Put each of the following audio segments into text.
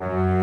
you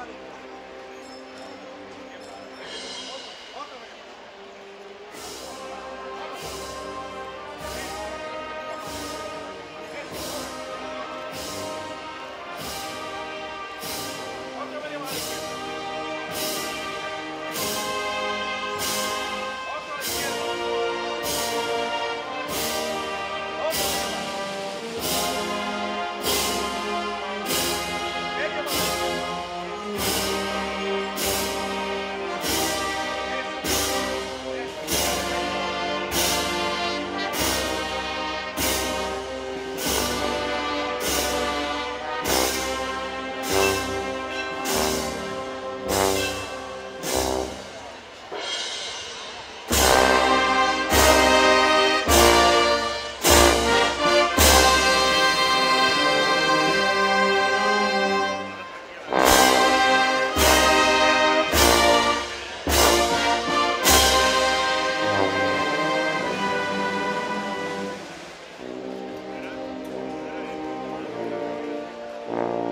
everybody. you.